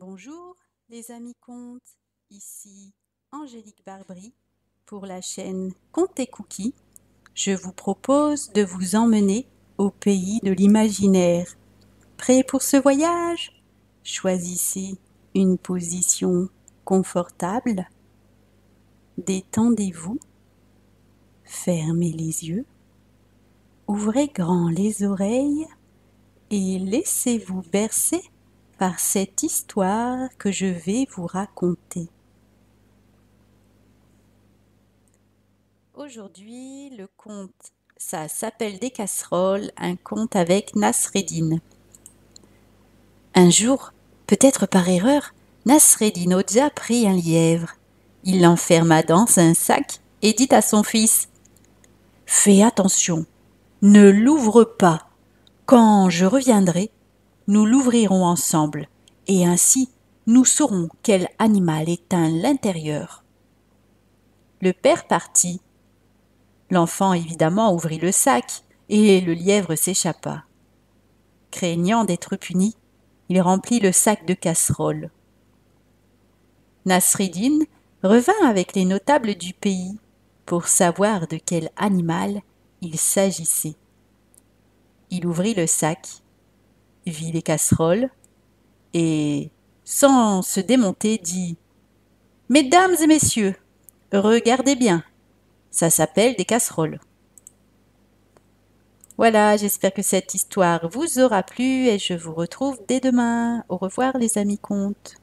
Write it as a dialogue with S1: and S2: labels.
S1: Bonjour les amis contes, ici Angélique Barbry pour la chaîne Contes et Cookies. Je vous propose de vous emmener au pays de l'imaginaire. Prêt pour ce voyage? Choisissez une position confortable. Détendez-vous. Fermez les yeux. Ouvrez grand les oreilles et laissez-vous bercer par cette histoire que je vais vous raconter. Aujourd'hui, le conte, ça s'appelle Des casseroles, un conte avec Nasreddin. Un jour, peut-être par erreur, Nasreddin Oja prit un lièvre. Il l'enferma dans un sac et dit à son fils Fais attention, ne l'ouvre pas. Quand je reviendrai, nous l'ouvrirons ensemble, et ainsi nous saurons quel animal est à l'intérieur. Le père partit. L'enfant évidemment ouvrit le sac, et le lièvre s'échappa. Craignant d'être puni, il remplit le sac de casseroles. Nasridine revint avec les notables du pays pour savoir de quel animal il s'agissait. Il ouvrit le sac vit les casseroles et, sans se démonter, dit Mesdames et messieurs, regardez bien, ça s'appelle des casseroles. Voilà, j'espère que cette histoire vous aura plu et je vous retrouve dès demain. Au revoir les amis contes.